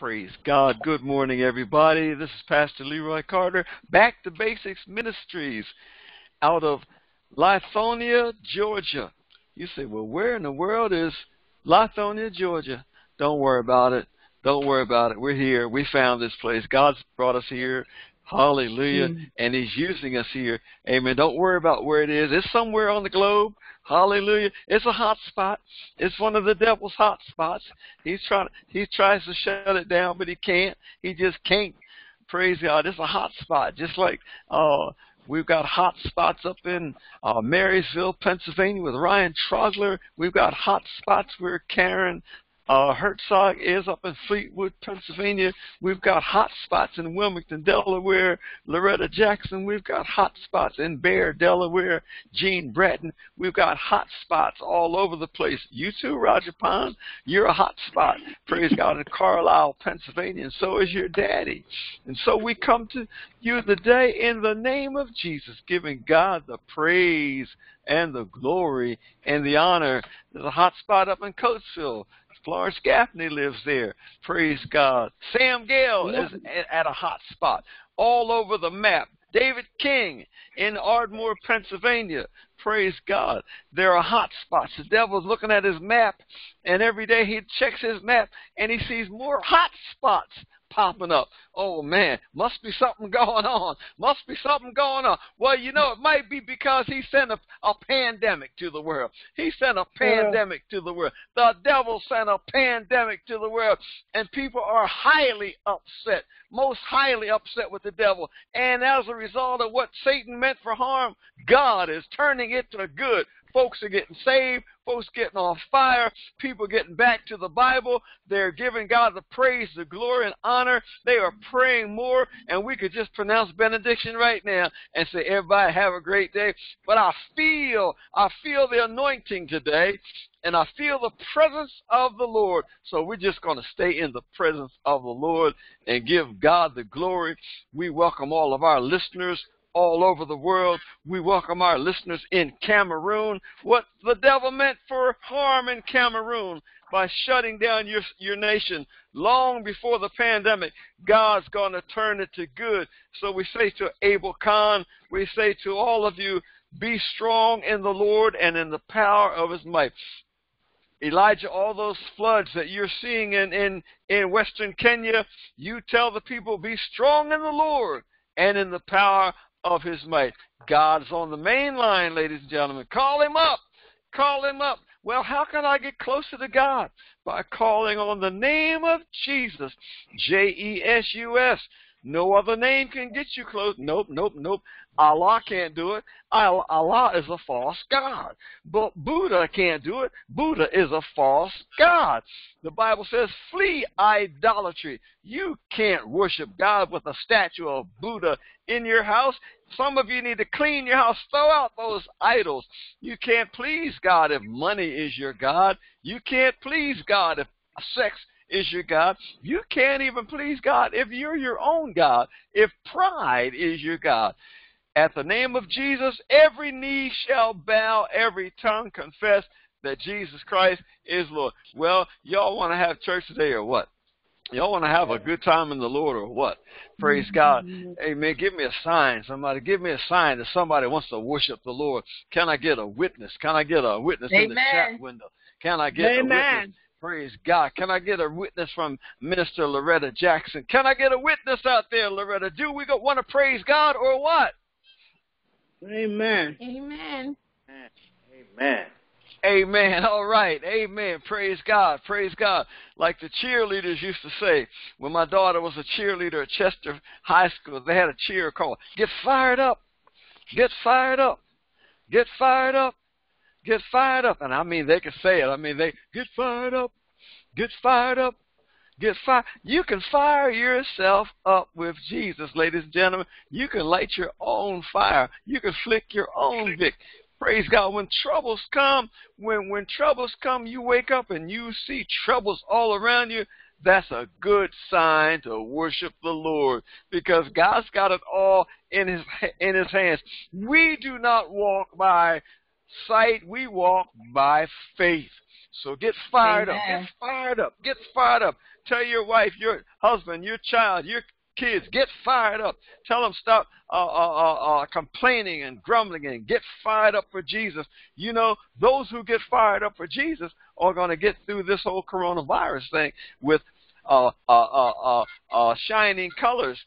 Praise God. Good morning, everybody. This is Pastor Leroy Carter, Back to Basics Ministries out of Lithonia, Georgia. You say, well, where in the world is Lithonia, Georgia? Don't worry about it. Don't worry about it. We're here. We found this place. God's brought us here. Hallelujah. Mm. And He's using us here. Amen. Don't worry about where it is. It's somewhere on the globe. Hallelujah. It's a hot spot. It's one of the devil's hot spots. He's trying he tries to shut it down, but he can't. He just can't. Praise God. It's a hot spot. Just like uh We've got hot spots up in uh, Marysville, Pennsylvania with Ryan Trogler. We've got hot spots where Karen uh, Herzog is up in Fleetwood, Pennsylvania. We've got hot spots in Wilmington, Delaware. Loretta Jackson. We've got hot spots in Bear, Delaware. Jean Bratton. We've got hot spots all over the place. You too, Roger Pond. You're a hot spot. Praise God in Carlisle, Pennsylvania, and so is your daddy. And so we come to you today in the name of Jesus, giving God the praise and the glory and the honor. There's a hot spot up in Coatesville. Florence Gaffney lives there. Praise God. Sam Gale is at a hot spot all over the map. David King in Ardmore, Pennsylvania. Praise God. There are hot spots. The devil's looking at his map, and every day he checks his map, and he sees more hot spots popping up. Oh man, must be something going on. Must be something going on. Well, you know, it might be because he sent a, a pandemic to the world. He sent a pandemic yeah. to the world. The devil sent a pandemic to the world, and people are highly upset, most highly upset with the devil. And as a result of what Satan meant for harm, God is turning it to good. Folks are getting saved. Folks getting on fire. People getting back to the Bible. They're giving God the praise, the glory, and honor. They are praying more. And we could just pronounce benediction right now and say, everybody have a great day. But I feel, I feel the anointing today. And I feel the presence of the Lord. So we're just going to stay in the presence of the Lord and give God the glory. We welcome all of our listeners all over the world. We welcome our listeners in Cameroon. What the devil meant for harm in Cameroon by shutting down your, your nation long before the pandemic, God's going to turn it to good. So we say to Abel Khan, we say to all of you, be strong in the Lord and in the power of his might. Elijah, all those floods that you're seeing in, in, in western Kenya, you tell the people, be strong in the Lord and in the power of his might. God's on the main line, ladies and gentlemen. Call him up. Call him up. Well, how can I get closer to God? By calling on the name of Jesus. J E S U S. No other name can get you close. Nope, nope, nope. Allah can't do it. Allah is a false God. But Buddha can't do it. Buddha is a false God. The Bible says, flee idolatry. You can't worship God with a statue of Buddha in your house. Some of you need to clean your house. Throw out those idols. You can't please God if money is your God. You can't please God if sex is your God. You can't even please God if you're your own God, if pride is your God. At the name of Jesus, every knee shall bow, every tongue confess that Jesus Christ is Lord. Well, y'all want to have church today or what? Y'all want to have a good time in the Lord or what? Praise mm-hmm. God. Amen. Give me a sign. Somebody give me a sign that somebody wants to worship the Lord. Can I get a witness? Can I get a witness Amen. in the chat window? Can I get Amen. a witness? Praise God. Can I get a witness from Minister Loretta Jackson? Can I get a witness out there, Loretta? Do we want to praise God or what? Amen. Amen. Amen. Amen. All right. Amen. Praise God. Praise God. Like the cheerleaders used to say, when my daughter was a cheerleader at Chester High School, they had a cheer call. Get fired up. Get fired up. Get fired up. Get fired up. And I mean, they can say it. I mean, they get fired up. Get fired up. Get fired. You can fire yourself up with Jesus, ladies and gentlemen. You can light your own fire. You can flick your own wick. Praise God. When troubles come, when when troubles come, you wake up and you see troubles all around you. That's a good sign to worship the Lord because God's got it all in his in his hands. We do not walk by sight, we walk by faith. So get fired Amen. up. Get fired up. Get fired up. Tell your wife, your husband, your child, your kids, get fired up. Tell them stop uh, uh, uh, uh, complaining and grumbling and get fired up for Jesus. You know, those who get fired up for Jesus are going to get through this whole coronavirus thing with uh uh, uh, uh, shining colors.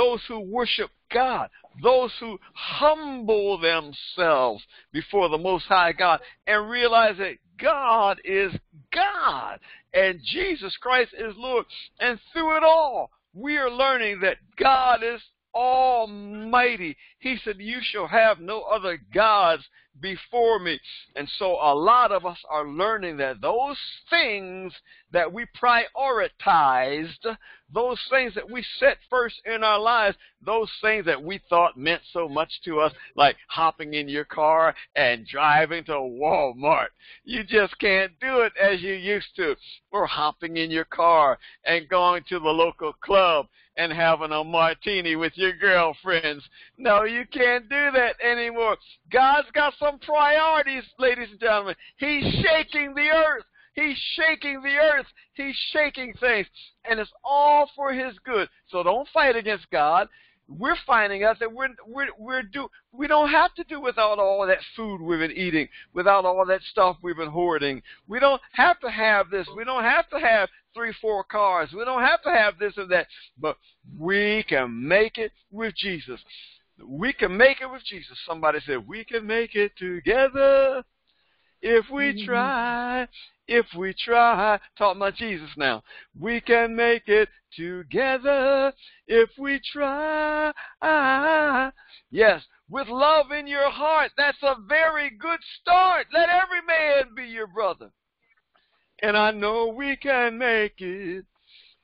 Those who worship God, those who humble themselves before the Most High God and realize that God is God and Jesus Christ is Lord. And through it all, we are learning that God is Almighty. He said, You shall have no other gods before me. And so a lot of us are learning that those things that we prioritized, those things that we set first in our lives, those things that we thought meant so much to us, like hopping in your car and driving to Walmart. You just can't do it as you used to. Or hopping in your car and going to the local club and having a martini with your girlfriends. No, you can't do that anymore. God's got some priorities, ladies and gentlemen. He's shaking the earth. He's shaking the earth. He's shaking things. And it's all for his good. So don't fight against God. We're finding out that we're we're we're do we don't have to do without all that food we've been eating, without all that stuff we've been hoarding. We don't have to have this. We don't have to have three, four cars. We don't have to have this or that, but we can make it with Jesus. We can make it with Jesus. Somebody said, we can make it together if we mm-hmm. try. If we try. Talking about Jesus now. We can make it together if we try. Yes, with love in your heart. That's a very good start. Let every man be your brother. And I know we can make it.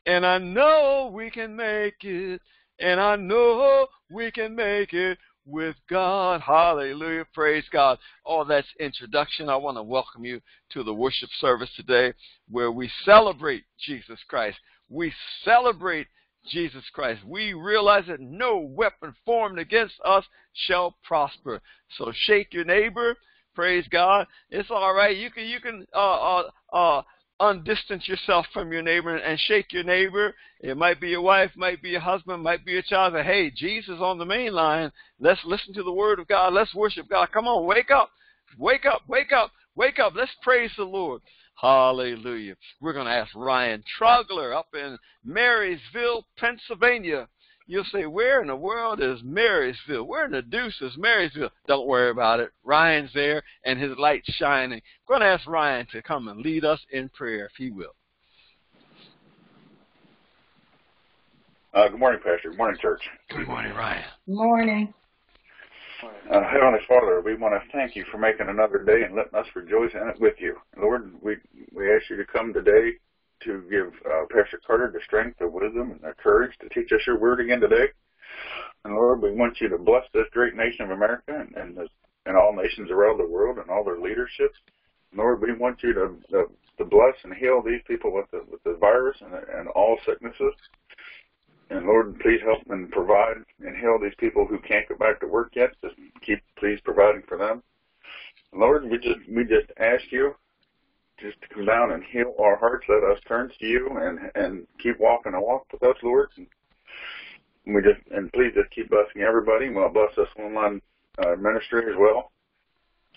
And I know we can make it. And I know we can make it with God. Hallelujah. Praise God. All that's introduction. I want to welcome you to the worship service today where we celebrate Jesus Christ. We celebrate Jesus Christ. We realize that no weapon formed against us shall prosper. So shake your neighbor. Praise God. It's all right. You can you can uh, uh, uh, undistance yourself from your neighbor and shake your neighbor. It might be your wife, might be your husband, might be your child. Say, hey, Jesus on the main line. Let's listen to the word of God. Let's worship God. Come on, wake up. Wake up, wake up, wake up. Let's praise the Lord. Hallelujah. We're going to ask Ryan Trogler up in Marysville, Pennsylvania You'll say, where in the world is Marysville? Where in the deuce is Marysville? Don't worry about it. Ryan's there and his light's shining. I'm going to ask Ryan to come and lead us in prayer if he will. Uh, good morning, Pastor. Good morning, church. Good morning, Ryan. Morning. Uh, Heavenly Father, we want to thank you for making another day and letting us rejoice in it with you. Lord, we, we ask you to come today to give uh, Pastor Carter the strength, the wisdom, and the courage to teach us your word again today. And Lord, we want you to bless this great nation of America and, and, this, and all nations around the world and all their leaderships. Lord, we want you to, to, to bless and heal these people with the, with the virus and, and all sicknesses. And Lord, please help and provide and heal these people who can't go back to work yet. Just keep please providing for them. Lord, we just we just ask you just to come down and heal our hearts. Let us turn to you and and keep walking a walk with us, Lord. And we just and please just keep blessing everybody. Well, bless us online uh, ministry as well.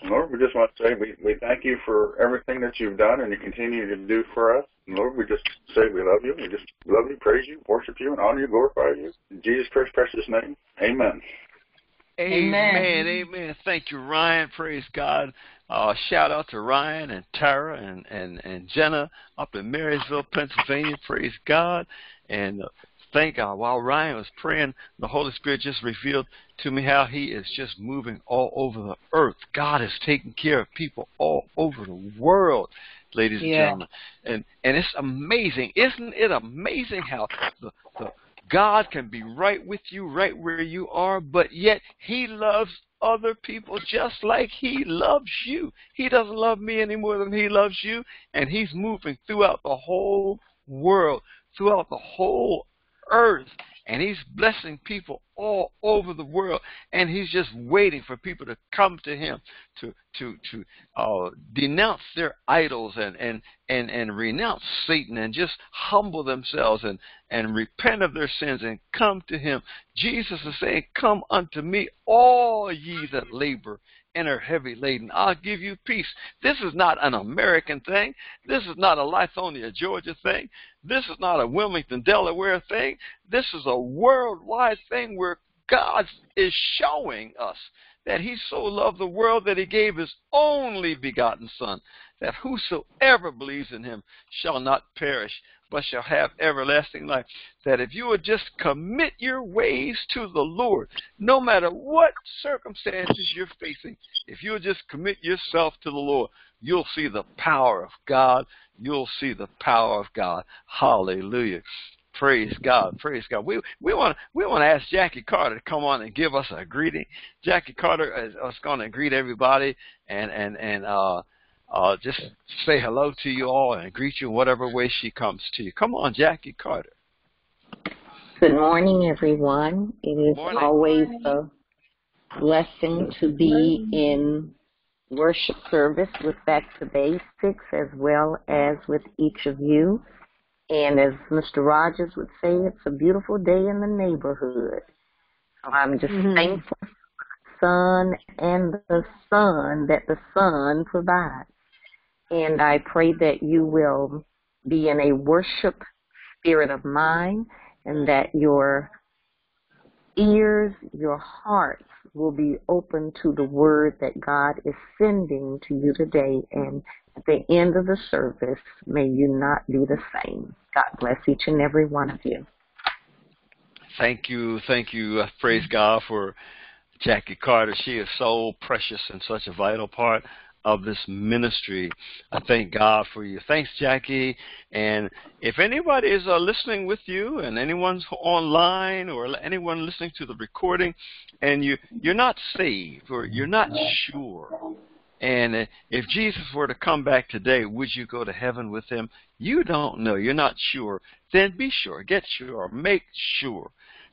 Lord, we just want to say we, we thank you for everything that you've done and you continue to do for us. And Lord, we just say we love you. We just love you, praise you, worship you, and honor you, glorify you. In Jesus Christ's precious name, amen. Amen. Amen. Amen. Thank you, Ryan. Praise God. Uh, shout out to Ryan and Tara and, and, and Jenna up in Marysville, Pennsylvania. Praise God. And uh, thank God. While Ryan was praying, the Holy Spirit just revealed to me how He is just moving all over the earth. God is taking care of people all over the world, ladies and gentlemen. And and it's amazing, isn't it? Amazing how the, the God can be right with you, right where you are, but yet He loves other people just like He loves you. He doesn't love me any more than He loves you, and He's moving throughout the whole world, throughout the whole earth, and He's blessing people all over the world, and He's just waiting for people to come to Him to to to uh, denounce their idols and and and and renounce Satan and just humble themselves and and repent of their sins and come to Him. Jesus is saying, "Come unto me, all ye that labor and are heavy laden. I'll give you peace. This is not an American thing. This is not a Lithonia, Georgia thing. This is not a Wilmington, Delaware thing. This is a worldwide thing where God is showing us that he so loved the world that he gave his only begotten Son, that whosoever believes in him shall not perish, but shall have everlasting life. That if you would just commit your ways to the Lord, no matter what circumstances you're facing, if you would just commit yourself to the Lord, you'll see the power of God. You'll see the power of God. Hallelujah. Praise God, praise God. We we want we want to ask Jackie Carter to come on and give us a greeting. Jackie Carter is, is going to greet everybody and and and uh uh, just say hello to you all and greet you in whatever way she comes to you. Come on, Jackie Carter. Good morning, everyone. It is Morning. always a blessing to be in worship service with Back to Basics as well as with each of you. And as Mr. Rogers would say, it's a beautiful day in the neighborhood. So I'm just Mhm. thankful for the sun and the sun that the sun provides. And I pray that you will be in a worship spirit of mind and that your ears, your hearts will be open to the word that God is sending to you today. And at the end of the service, may you not be the same. God bless each and every one of you. Thank you, thank you. Praise God for Jackie Carter. She is so precious and such a vital part of this ministry. I thank God for you. Thanks, Jackie. And if anybody is uh, listening with you, and anyone's online, or anyone listening to the recording, and you you're not saved or you're not sure, and if Jesus were to come back today, would you go to heaven with him? You don't know. You're not sure. Then be sure. Get sure. Make sure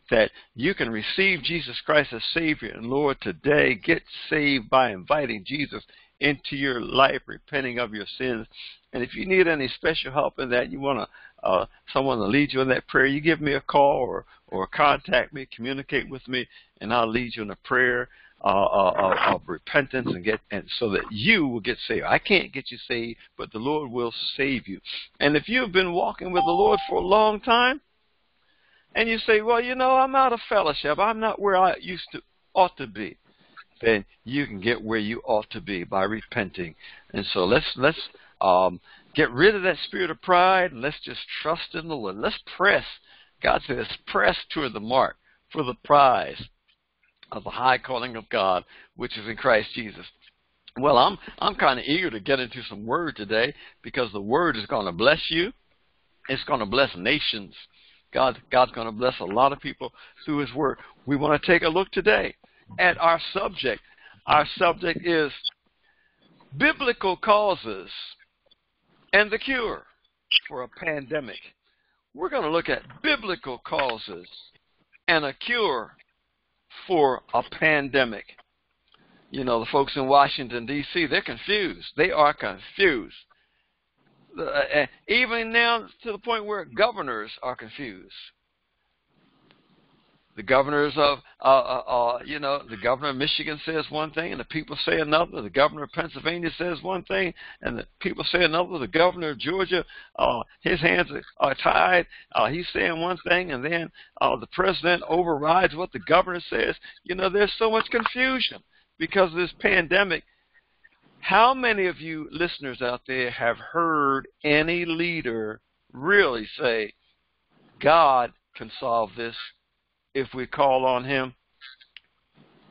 that you can receive Jesus Christ as Savior and Lord today. Get saved by inviting Jesus into your life, repenting of your sins. And if you need any special help in that, you want to uh, someone to lead you in that prayer, you give me a call or or contact me, communicate with me, and I'll lead you in a prayer uh, uh, of, of repentance and get and so that you will get saved. I can't get you saved, but the Lord will save you. And if you've been walking with the Lord for a long time, and you say, "Well, you know, I'm out of fellowship. I'm not where I used to ought to be," then you can get where you ought to be by repenting. And so let's let's um, get rid of that spirit of pride and let's just trust in the Lord. Let's press. God says, press toward the mark for the prize of the high calling of God, which is in Christ Jesus. Well, I'm I'm kind of eager to get into some word today because the word is going to bless you. It's going to bless nations. God God's going to bless a lot of people through His word. We want to take a look today at our subject. Our subject is biblical causes and the cure for a pandemic. We're going to look at biblical causes and a cure for a pandemic. You know, the folks in Washington, D.C., they're confused. They are confused. Uh, even now to the point where governors are confused. The governors of, uh, uh, uh, you know, the governor of Michigan says one thing and the people say another. The governor of Pennsylvania says one thing and the people say another. The governor of Georgia, uh, his hands are tied. Uh, he's saying one thing and then uh, the president overrides what the governor says. You know, there's so much confusion because of this pandemic. How many of you listeners out there have heard any leader really say, God can solve this if we call on him?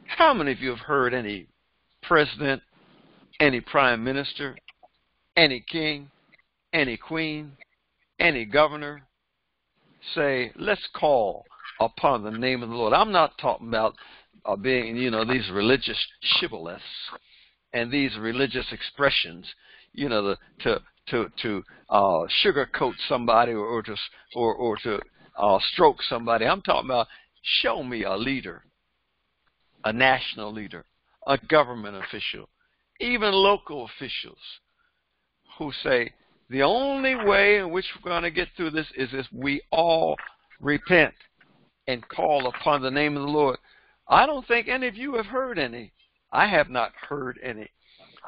How many of you have heard any president, any prime minister, any king, any queen, any governor say, let's call upon the name of the Lord? I'm not talking about uh, being, you know, these religious shibboleths and these religious expressions, you know, the, to to to uh, sugarcoat somebody or, or to or or to uh, stroke somebody. I'm talking about show me a leader, a national leader, a government official, even local officials who say the only way in which we're going to get through this is if we all repent and call upon the name of the Lord. I don't think any of you have heard any. I have not heard any.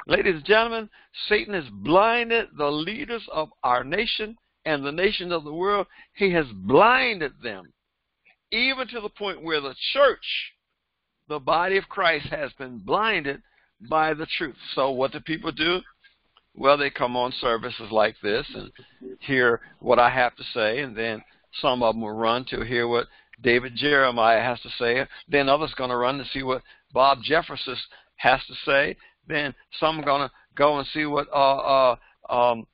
Ladies and gentlemen, Satan has blinded the leaders of our nation and the nations of the world. He has blinded them, even to the point where the church, the body of Christ, has been blinded by the truth. So, what do people do? Well, they come on services like this and hear what I have to say, and then some of them will run to hear what David Jeremiah has to say. Then others going to run to see what Bob Jefferson has to say. Then some are going to go and see what uh, uh, um,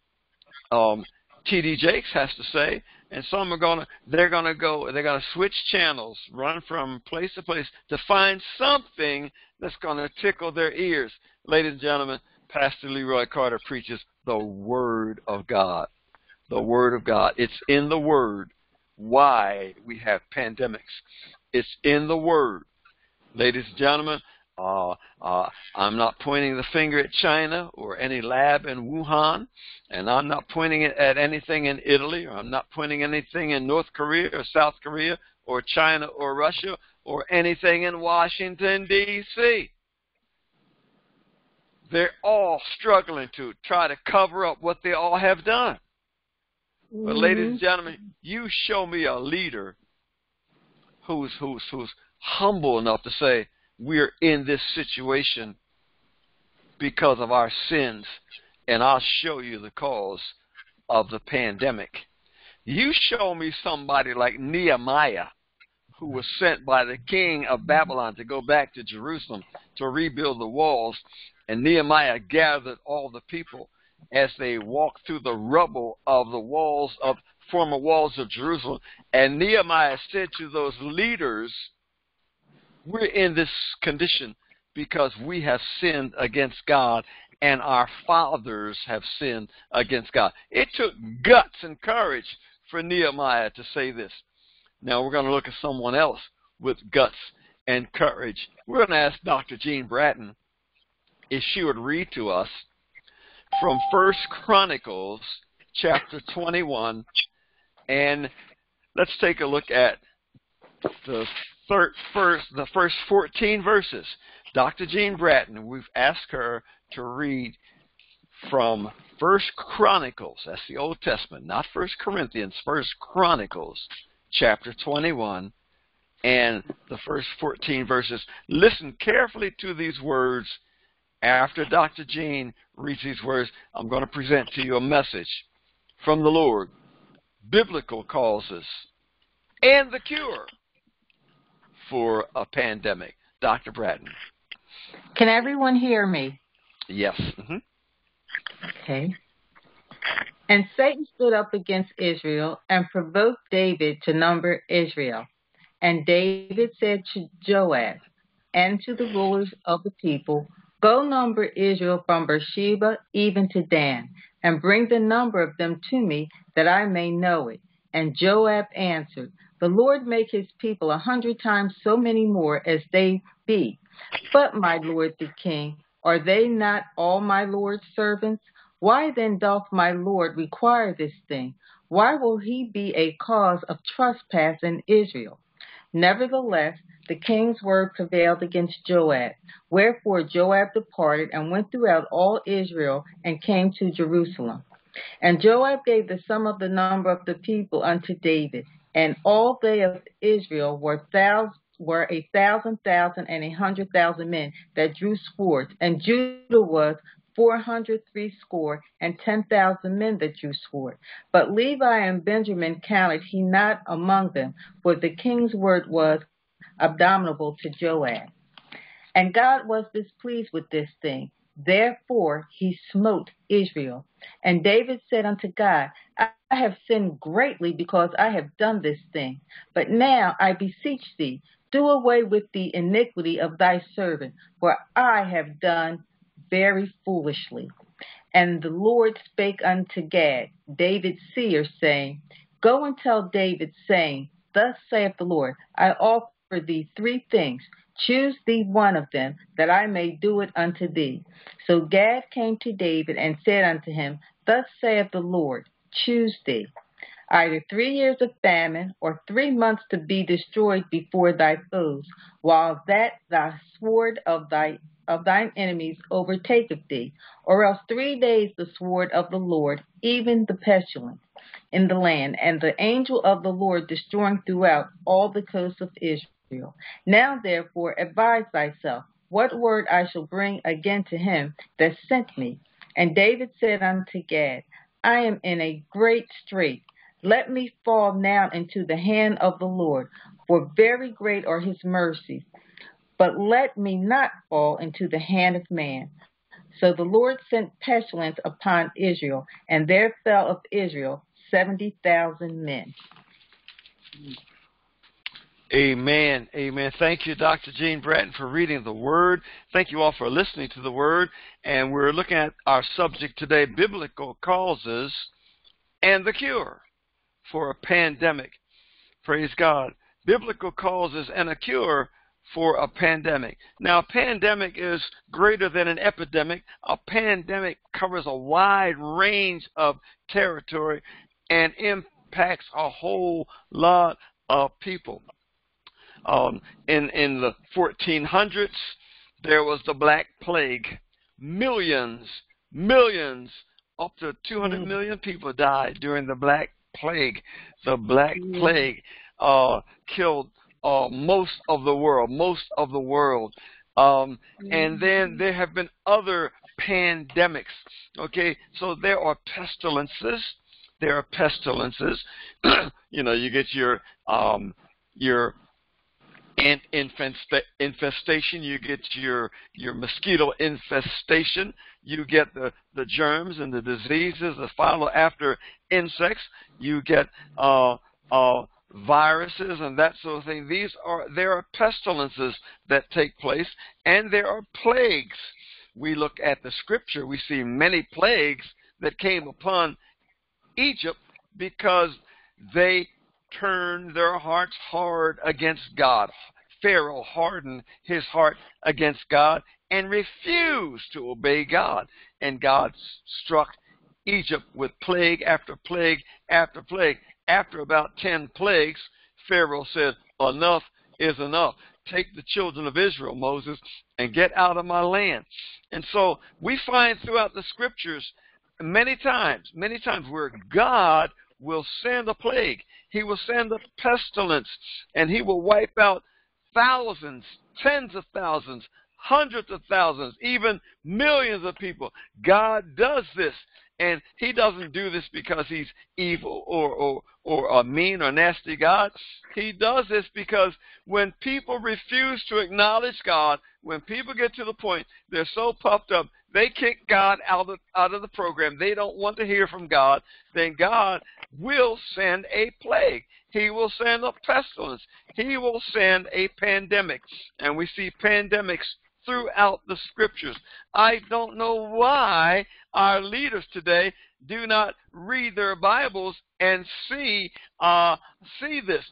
um, T.D. Jakes has to say. And some are going to, they're going to go, they're to switch channels, run from place to place to find something that's going to tickle their ears. Ladies and gentlemen, Pastor Leroy Carter preaches the Word of God. The Word of God. It's in the Word why we have pandemics. It's in the Word. Ladies and gentlemen, uh, uh, I'm not pointing the finger at China or any lab in Wuhan, and I'm not pointing it at anything in Italy, or I'm not pointing anything in North Korea or South Korea or China or Russia or anything in Washington, D.C. They're all struggling to try to cover up what they all have done. Mm-hmm. But ladies and gentlemen, you show me a leader who's who's who's humble enough to say we're in this situation because of our sins, and I'll show you the cause of the pandemic. You show me somebody like Nehemiah, who was sent by the king of Babylon to go back to Jerusalem to rebuild the walls, and Nehemiah gathered all the people as they walked through the rubble of the walls of former walls of Jerusalem. And Nehemiah said to those leaders, We're in this condition because we have sinned against God and our fathers have sinned against God. It took guts and courage for Nehemiah to say this. Now we're going to look at someone else with guts and courage. We're going to ask Dr. Jean Bratton if she would read to us from First Chronicles chapter 21, and let's take a look at the third, first, the first 14 verses. Dr. Jean Bratton, we've asked her to read from First Chronicles, that's the Old Testament, not First Corinthians, First Chronicles, chapter 21, and the first 14 verses. Listen carefully to these words after Dr. Jean reads these words, I'm going to present to you a message from the Lord biblical causes and the cure for a pandemic. Dr. Bratton. Can everyone hear me? Yes. Mm-hmm. Okay. And Satan stood up against Israel and provoked David to number Israel. And David said to Joab and to the rulers of the people, Go number Israel from Beersheba even to Dan, and bring the number of them to me, that I may know it. And Joab answered, The Lord make his people a hundred times so many more as they be. But, my lord the king, are they not all my lord's servants? Why then doth my lord require this thing? Why will he be a cause of trespass in Israel? Nevertheless, the king's word prevailed against Joab. Wherefore Joab departed and went throughout all Israel and came to Jerusalem. And Joab gave the sum of the number of the people unto David, and all they of Israel were thousands were a thousand thousand and a hundred thousand men that drew swords, and Judah was four hundred threescore and ten thousand men that drew sword. But Levi and Benjamin counted he not among them, for the king's word was, abominable to Joab. And God was displeased with this thing. Therefore he smote Israel. And David said unto God, I have sinned greatly because I have done this thing. But now I beseech thee, do away with the iniquity of thy servant, for I have done very foolishly. And the Lord spake unto Gad, David's seer, saying, Go and tell David, saying, Thus saith the Lord, I offer thee three things. Choose thee one of them, that I may do it unto thee. So Gad came to David and said unto him, Thus saith the Lord, Choose thee either three years of famine or three months to be destroyed before thy foes, while that thy sword of thy of thine enemies overtaketh thee, or else three days the sword of the Lord, even the pestilence, in the land, and the angel of the Lord destroying throughout all the coasts of Israel. Now therefore advise thyself what word I shall bring again to him that sent me. And David said unto Gad, I am in a great strait let me fall now into the hand of the Lord, for very great are his mercies. But let me not fall into the hand of man. So the Lord sent pestilence upon Israel, and there fell of Israel seventy thousand men. Amen. Amen. Thank you, Dr. Jean Bratton, for reading the Word. Thank you all for listening to the Word. And we're looking at our subject today biblical causes and the cure for a pandemic. Praise God. Biblical causes and a cure for a pandemic. Now, a pandemic is greater than an epidemic. A pandemic covers a wide range of territory and impacts a whole lot of people. Um, in in the 1400s, there was the Black Plague. Millions, millions, up to 200 mm. people died during the Black plague, the Black mm. Plague, uh, killed uh, most of the world, most of the world. Um, and then mm-hmm. there have been other pandemics. Okay, so there are pestilences. There are pestilences. you know, you get your um, your ant infestation. You get your your mosquito infestation you get the, the germs and the diseases that follow after insects. You get uh, uh, viruses and that sort of thing. These are there are pestilences that take place, and there are plagues. We look at the scripture, we see many plagues that came upon Egypt because they turned their hearts hard against God. Pharaoh hardened his heart against God, and refused to obey God. And God struck Egypt with plague after plague after plague. After about 10 plagues, Pharaoh said, Enough is enough. Take the children of Israel, Moses, and get out of my land. And so we find throughout the scriptures many times, many times where God will send a plague. He will send a pestilence, and he will wipe out thousands, tens of thousands, hundreds of thousands, even millions of people. God does this. And he doesn't do this because he's evil or, or, or a mean or nasty God. He does this because when people refuse to acknowledge God, when people get to the point they're so puffed up, they kick God out of, out of the program. They don't want to hear from God. Then God will send a plague. He will send a pestilence. He will send a pandemic. And we see pandemics throughout the scriptures. I don't know why our leaders today do not read their Bibles and see uh, see this.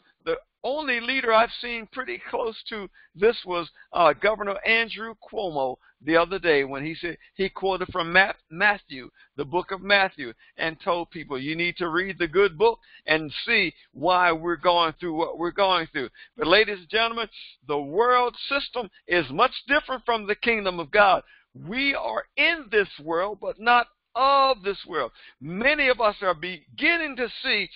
Only leader I've seen pretty close to this was uh, Governor Andrew Cuomo the other day when he said he quoted from Matthew, the book of Matthew, and told people you need to read the good book and see why we're going through what we're going through. But ladies and gentlemen, the world system is much different from the kingdom of God. We are in this world, but not of this world. Many of us are beginning to see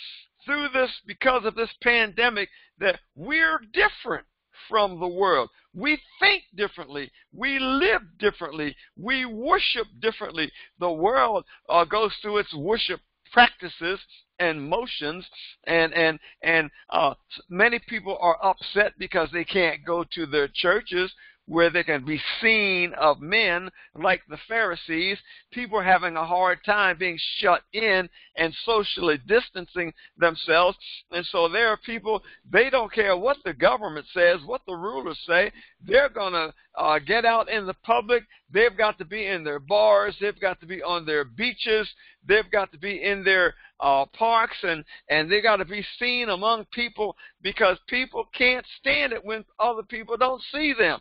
through this, because of this pandemic, that we're different from the world. We think differently. We live differently. We worship differently. The world uh, goes through its worship practices and motions and and and uh, many people are upset because they can't go to their churches where they can be seen of men like the Pharisees. People are having a hard time being shut in and socially distancing themselves. And so there are people, they don't care what the government says, what the rulers say. They're going to uh, get out in the public. They've got to be in their bars. They've got to be on their beaches. They've got to be in their uh, parks and and they got to be seen among people because people can't stand it when other people don't see them.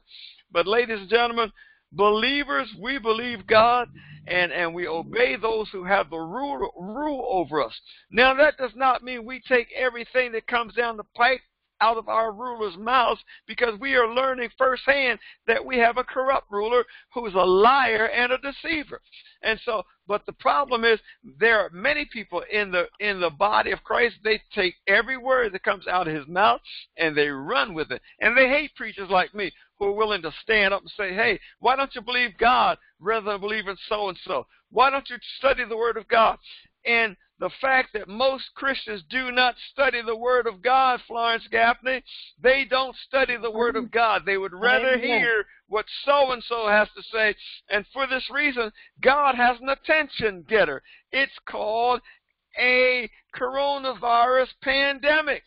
But ladies and gentlemen, believers, we believe God and, and we obey those who have the rule, rule over us. Now, that does not mean we take everything that comes down the pipe out of our ruler's mouths because we are learning firsthand that we have a corrupt ruler who is a liar and a deceiver. And so, but the problem is there are many people in the in the body of Christ. They take every word that comes out of his mouth and they run with it. And they hate preachers like me who are willing to stand up and say, "Hey, why don't you believe God rather than believe in so and so? Why don't you study the Word of God?" And the fact that most Christians do not study the Word of God, Florence Gaffney, they don't study the Word of mm-hmm. God. They would rather hear what so and so has to say. And for this reason, God has an attention getter. It's called a coronavirus pandemic.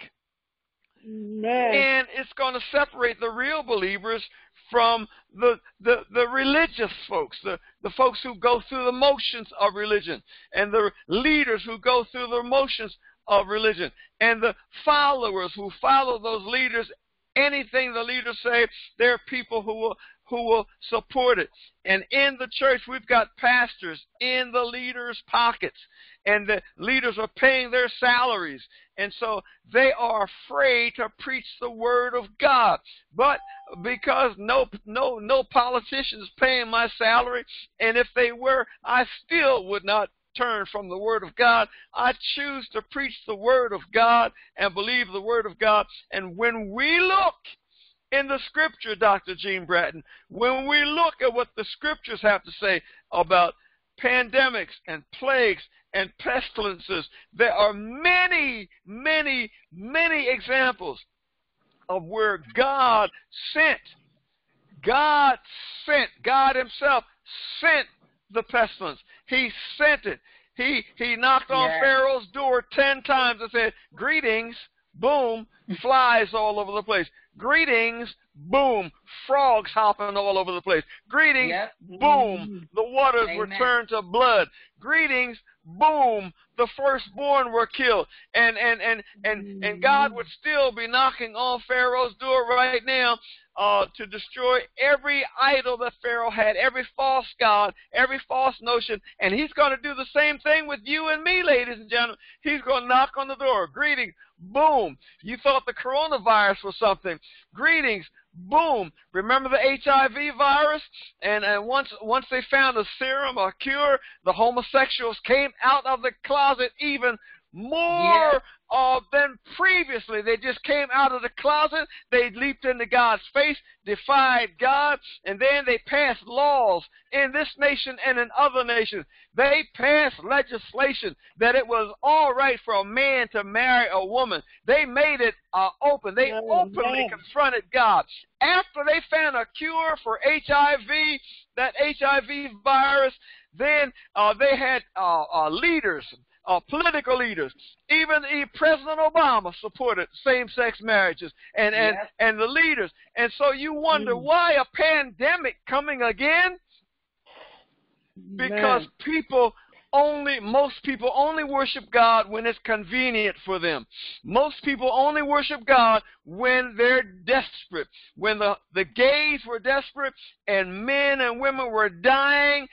And it's going to separate the real believers from the, the, the religious folks, the, the folks who go through the motions of religion, and the leaders who go through the motions of religion, and the followers who follow those leaders. Anything the leaders say, there are people who will who will support it. And in the church, we've got pastors in the leaders' pockets, and the leaders are paying their salaries. And so they are afraid to preach the word of God. But because no no no politician is paying my salary, and if they were, I still would not turn from the Word of God. I choose to preach the Word of God and believe the Word of God. And when we look in the Scripture, Dr. Jean Bratton, when we look at what the Scriptures have to say about pandemics and plagues and pestilences, there are many, many, many examples of where God sent, God sent, God Himself sent the pestilence. He sent it. He he knocked on. Pharaoh's door ten times and said, "Greetings." Boom, flies all over the place. Greetings, boom, frogs hopping all over the place. Greetings, Yep. boom, the waters were Amen. turned to blood. Greetings, boom, the firstborn were killed. And and and and and God would still be knocking on Pharaoh's door right now uh, to destroy every idol that Pharaoh had, every false god, every false notion, and he's going to do the same thing with you and me, ladies and gentlemen. He's going to knock on the door. Greetings, boom. You thought the coronavirus was something. Greetings, boom. Remember the HIV virus? And and once once they found a serum, a cure, the homosexuals came out of the closet even more. Uh, than previously. They just came out of the closet. They leaped into God's face, defied God, and then they passed laws in this nation and in other nations. They passed legislation that it was all right for a man to marry a woman. They made it uh, open. They Amen. openly confronted God. After they found a cure for HIV, that HIV virus, then uh, they had uh, uh, leaders, uh, political leaders. Even President Obama supported same-sex marriages, and and Yes. and the leaders. And so you wonder Mm. why a pandemic coming again? because Amen. people only most people only worship God when it's convenient for them. Most people only worship God when they're desperate. When the the gays were desperate and men and women were dying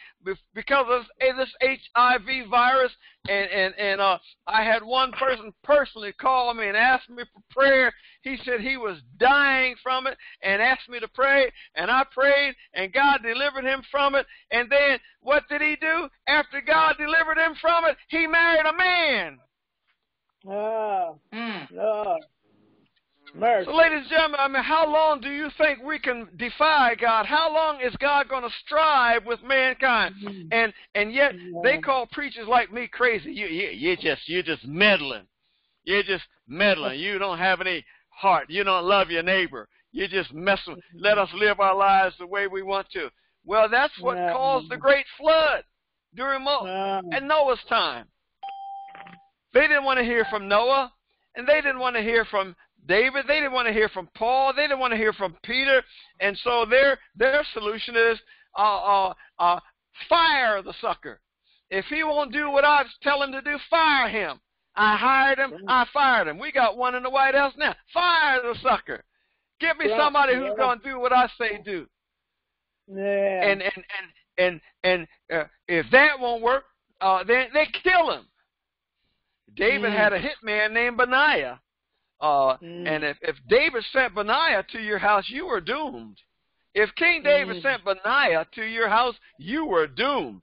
because of this HIV virus and and and uh I had one person personally call me and ask me for prayer. He said he was dying from it and asked me to pray and I prayed and God delivered him from it and then what did he do? After God delivered him from it, he married a man. Ah, Mm. Lord. Mercy. So, ladies and gentlemen, I mean, how long do you think we can defy God? How long is God going to strive with mankind? Mhm. And and yet they call preachers like me crazy. You you you just you're just meddling. You're just meddling. You don't have any heart. You don't love your neighbor. You're just messing. Let us live our lives the way we want to. Well, that's what Yeah. caused the great flood during Mo- Ah, at Noah's time. They didn't want to hear from Noah, and they didn't want to hear from David. They didn't want to hear from Paul. They didn't want to hear from Peter. And so their their solution is uh, uh, uh, fire the sucker. If he won't do what I tell him to do, fire him. I hired him. I fired him. We got one in the White House now. Fire the sucker. Give me Yeah, somebody who's yeah. going to do what I say do. Yeah. And and and and and uh, if that won't work, uh, then they kill him. David Mm. had a hitman named Benaiah. Uh, Mm. And if, if David sent Benaiah to your house, you were doomed. If King David Mm. sent Benaiah to your house, you were doomed.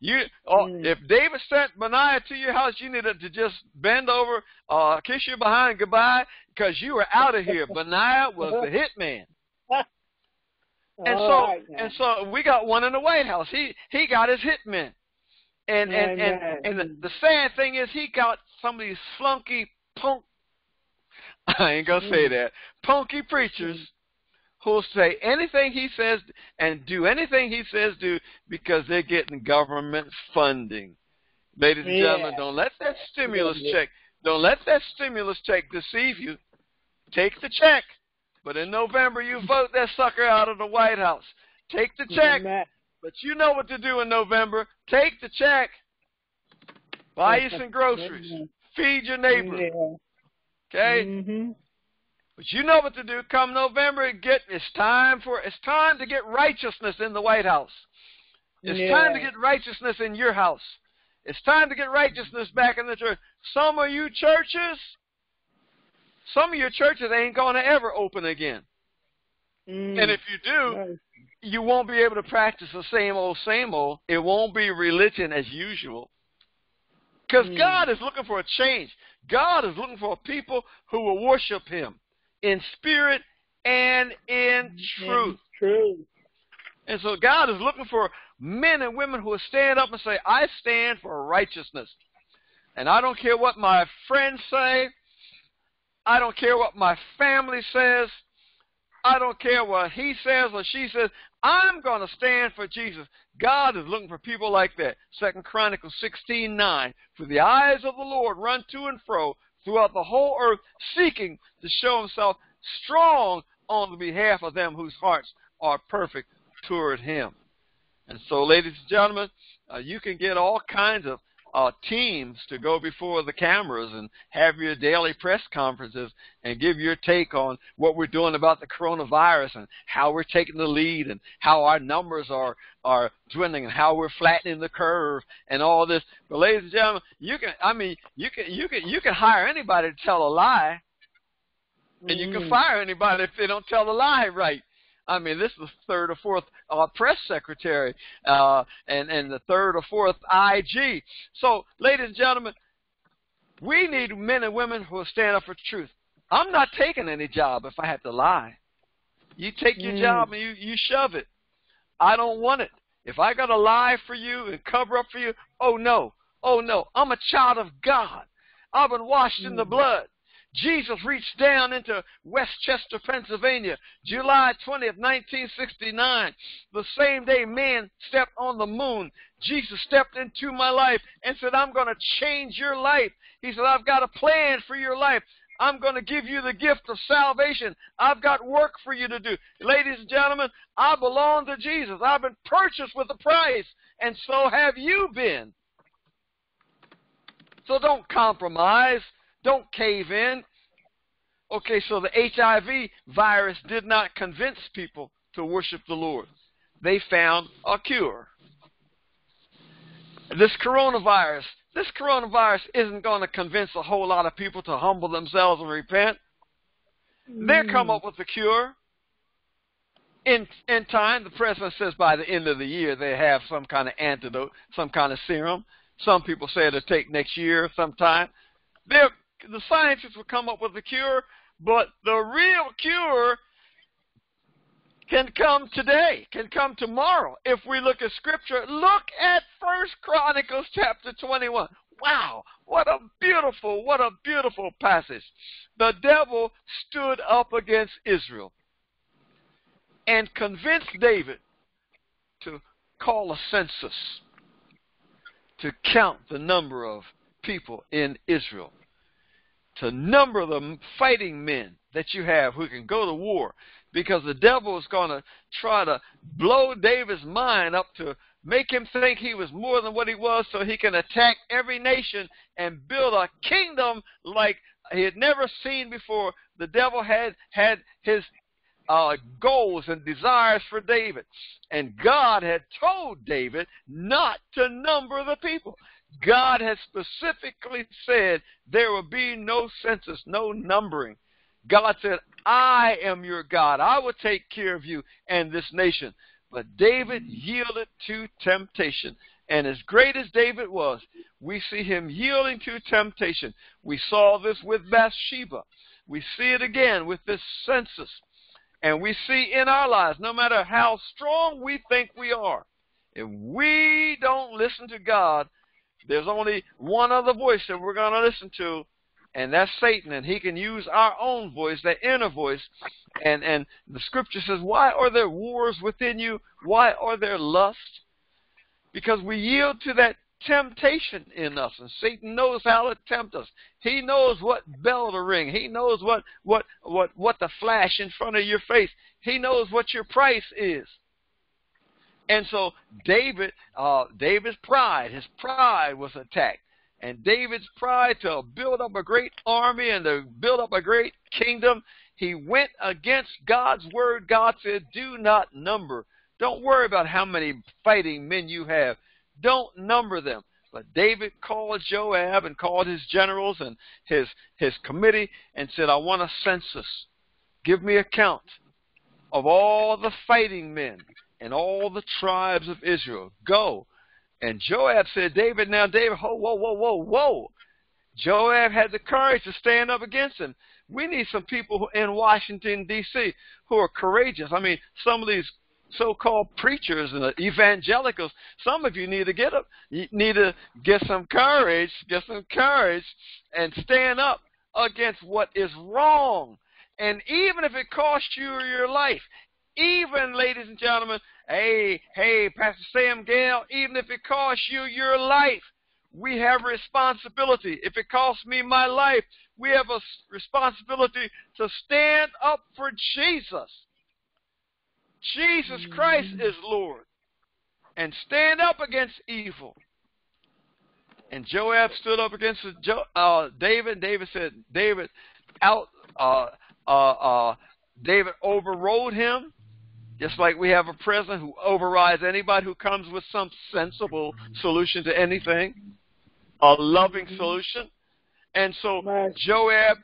You, oh, Mm. if David sent Benaiah to your house, you needed to just bend over, uh, kiss your behind goodbye, because you were out of here. Benaiah was the hitman. And so, right and so we got one in the White House. He he got his hitmen, and and Amen. and, and the, the sad thing is he got some of these flunky punk. I ain't gonna say Mm. that punky preachers who'll say anything he says and do anything he says do because they're getting government funding. Ladies and gentlemen, Yeah. don't let that stimulus Yeah. check. Don't let that stimulus check deceive you. Take the check. But in November, you vote that sucker out of the White House. Take the check, but you know what to do in November. Take the check. Buy you some groceries. Feed your neighbor. Yeah. Okay? Mm-hmm. But you know what to do. Come November, get it's time for it's time to get righteousness in the White House. It's Yeah. time to get righteousness in your house. It's time to get righteousness back in the church. Some of you churches, some of your churches ain't going to ever open again. Mm. And if you do, you won't be able to practice the same old, same old. It won't be religion as usual. Because Mm. God is looking for a change. God is looking for people who will worship Him in spirit and in truth. True. And so God is looking for men and women who will stand up and say, I stand for righteousness. And I don't care what my friends say. I don't care what my family says. I don't care what he says or she says. I'm going to stand for Jesus. God is looking for people like that. Second Chronicles 16:9. For the eyes of the Lord run to and fro throughout the whole earth, seeking to show himself strong on the behalf of them whose hearts are perfect toward him. And so, ladies and gentlemen, uh, you can get all kinds of uh, teams to go before the cameras and have your daily press conferences and give your take on what we're doing about the coronavirus and how we're taking the lead and how our numbers are are dwindling and how we're flattening the curve and all this. But ladies and gentlemen, you can I mean you can you can you can hire anybody to tell a lie and you can Mm. fire anybody if they don't tell the lie right. I mean, this is the third or fourth uh, press secretary, uh, and and the third or fourth IG. So, ladies and gentlemen, we need men and women who will stand up for truth. I'm not taking any job if I have to lie. You take your Mm. job and you you shove it. I don't want it. If I got to lie for you and cover up for you, oh no, oh no, I'm a child of God. I've been washed in the Mm. blood. Jesus reached down into West Chester, Pennsylvania, July 20th, 1969. The same day man stepped on the moon, Jesus stepped into my life and said, I'm going to change your life. He said, I've got a plan for your life. I'm going to give you the gift of salvation. I've got work for you to do. Ladies and gentlemen, I belong to Jesus. I've been purchased with a price, and so have you been. So don't compromise. Don't cave in. Okay, so the HIV virus did not convince people to worship the Lord. They found a cure. This coronavirus, this coronavirus isn't going to convince a whole lot of people to humble themselves and repent. They'll come Mm. up with a cure. In in time, the president says by the end of the year they have some kind of antidote, some kind of serum. Some people say it'll take next year sometime. They'll, the scientists will come up with a cure, but the real cure can come today, can come tomorrow. If we look at scripture, look at First Chronicles chapter 21. Wow, what a beautiful, what a beautiful passage. The devil stood up against Israel and convinced David to call a census to count the number of people in Israel, to number the fighting men that you have who can go to war, because the devil is going to try to blow David's mind up to make him think he was more than what he was so he can attack every nation and build a kingdom like he had never seen before. The devil had had his uh, goals and desires for David. And God had told David not to number the people. God has specifically said there will be no census, no numbering. God said, I am your God. I will take care of you and this nation. But David yielded to temptation. And as great as David was, we see him yielding to temptation. We saw this with Bathsheba. We see it again with this census. And we see in our lives, no matter how strong we think we are, if we don't listen to God, there's only one other voice that we're going to listen to, and that's Satan. And he can use our own voice, that inner voice. And, and the scripture says, Why are there wars within you? Why are there lusts? Because we yield to that temptation in us, and Satan knows how to tempt us. He knows what bell to ring. He knows what what what what to flash in front of your face. He knows what your price is. And so David, uh, David's pride, his pride was attacked. And David's pride to build up a great army and to build up a great kingdom, he went against God's word. God said, Do not number. Don't worry about how many fighting men you have. Don't number them. But David called Joab and called his generals and his his committee and said, I want a census. Give me a count of all the fighting men and all the tribes of Israel. Go. And Joab said, David, now David, whoa, whoa, whoa, whoa, whoa. Joab had the courage to stand up against him. We need some people in Washington, D.C. who are courageous. I mean, some of these so-called preachers and evangelicals, some of you need to get up, you need to get some courage, get some courage, and stand up against what is wrong. And even if it costs you your life, even, ladies and gentlemen, hey, hey, Pastor Sam Gale, even if it costs you your life, we have responsibility. If it costs me my life, we have a responsibility to stand up for Jesus. Jesus Christ mm-hmm. is Lord. And stand up against evil. And Joab stood up against uh, David. David said, David out. Uh, uh, uh, David overrode him, just like we have a president who overrides anybody who comes with some sensible solution to anything, a loving mm-hmm. solution. And so Joab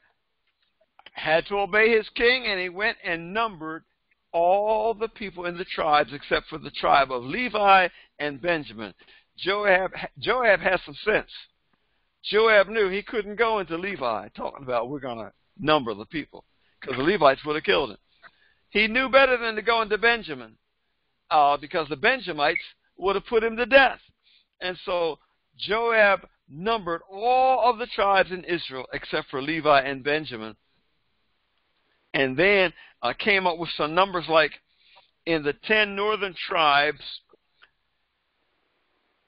had to obey his king, and he went and numbered all the people in the tribes except for the tribe of Levi and Benjamin. Joab, Joab has some sense. Joab knew he couldn't go into Levi talking about we're going to number the people because the Levites would have killed him. He knew better than to go into Benjamin uh, because the Benjamites would have put him to death. And so Joab numbered all of the tribes in Israel except for Levi and Benjamin and then uh, came up with some numbers like in the 10 northern tribes,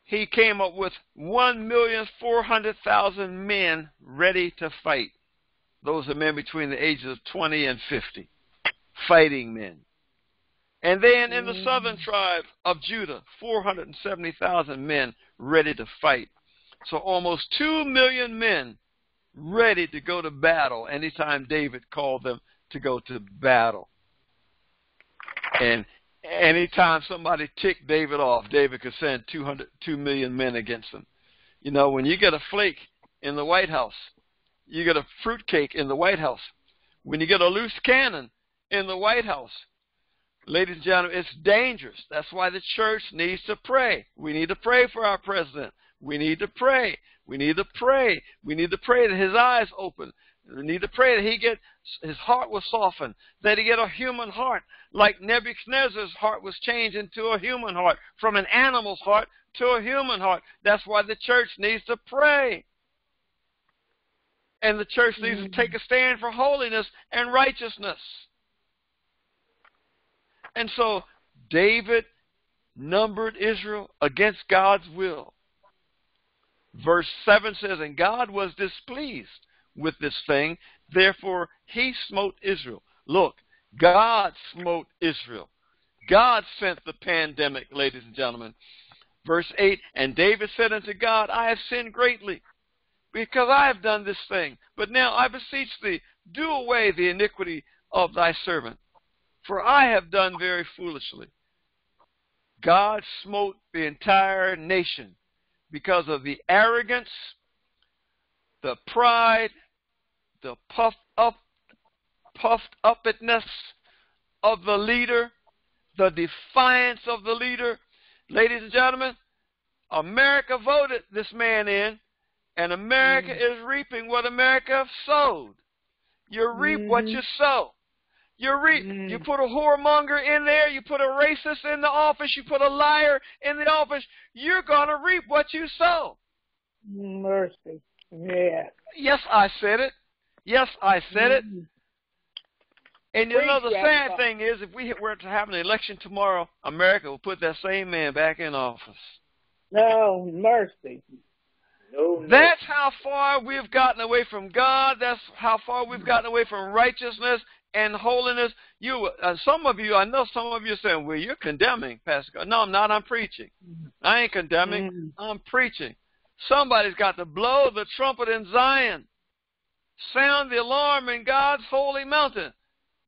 he came up with 1,400,000 men ready to fight. Those are men between the ages of 20 and 50, fighting men. And then in the southern mm. tribe of Judah, 470,000 men ready to fight. So almost 2 million men ready to go to battle anytime David called them to go to battle. And anytime somebody ticked David off, David could send 200, 2 million men against them. You know, when you get a flake in the White House, you get a fruitcake in the White House. When you get a loose cannon in the White House, ladies and gentlemen, it's dangerous. That's why the church needs to pray. We need to pray for our president. We need to pray. We need to pray. We need to pray that his eyes open. We need to pray that he get his heart was softened, that he get a human heart, like Nebuchadnezzar's heart was changed into a human heart, from an animal's heart to a human heart. That's why the church needs to pray. And the church needs mm-hmm. to take a stand for holiness and righteousness. And so David numbered Israel against God's will. Verse 7 says, And God was displeased with this thing. Therefore, he smote Israel. Look, God smote Israel. God sent the pandemic, ladies and gentlemen. Verse 8 And David said unto God, I have sinned greatly, because I have done this thing. But now I beseech thee, do away the iniquity of thy servant, for I have done very foolishly. God smote the entire nation because of the arrogance, the pride, the puffed up, puffed upness of the leader, the defiance of the leader. Ladies and gentlemen, America voted this man in, and America mm. is reaping what America sowed. You reap mm. what you sow. You reap. Mm. You put a whoremonger in there. You put a racist in the office. You put a liar in the office. You're gonna reap what you sow. Mercy. Yeah. Yes, I said it. Yes, I said it. Mm. And you know the sad thing is, if we were to have an election tomorrow, America will put that same man back in office. No mercy. No, no. That's how far we've gotten away from God. That's how far we've gotten away from righteousness and holiness. You, uh, some of you, I know some of you are saying, "Well, you're condemning, Pastor." God. No, I'm not. I'm preaching. I ain't condemning. Mm. I'm preaching. Somebody's got to blow the trumpet in Zion, sound the alarm in God's holy mountain.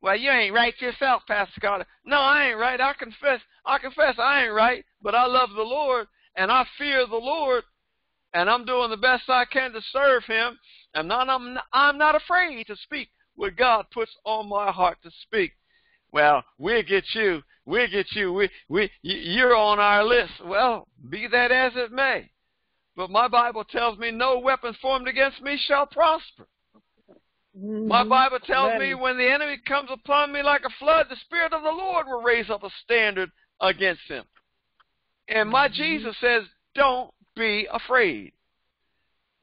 Well, you ain't right yourself, Pastor Carter. No, I ain't right. I confess. I confess I ain't right, but I love the Lord and I fear the Lord, and I'm doing the best I can to serve Him. And not, I'm, not, I'm not afraid to speak what God puts on my heart to speak. Well, we'll get you. We'll get you. We, we, you're on our list. Well, be that as it may. But my Bible tells me no weapon formed against me shall prosper. Mm-hmm. My Bible tells me when the enemy comes upon me like a flood, the Spirit of the Lord will raise up a standard against him. And my mm-hmm. Jesus says, don't be afraid.